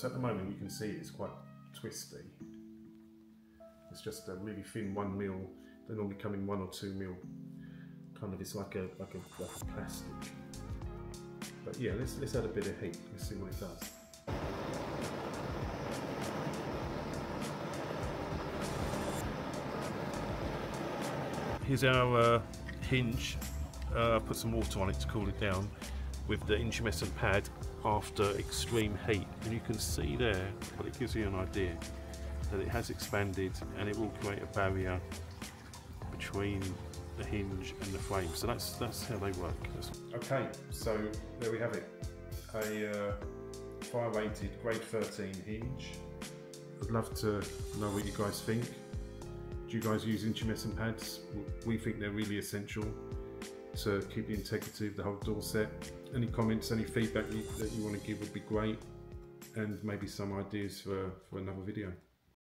So at the moment you can see it's quite twisty. It's just a really thin one mil. They normally come in one or two mil. Kind of, it's like a like a, like a plastic. But yeah, let's let's add a bit of heat. Let's see what it does. Here's our uh, hinge. Uh, put some water on it to cool it down with the intumescent pad after extreme heat. And you can see there but it gives you an idea that it has expanded and it will create a barrier between the hinge and the frame so that's that's how they work. Okay so there we have it. A uh, fire rated grade 13 hinge. I'd love to know what you guys think. Do you guys use intumescent pads? We think they're really essential to keep the integrity of the whole door set. Any comments, any feedback you, that you want to give would be great and maybe some ideas for, for another video.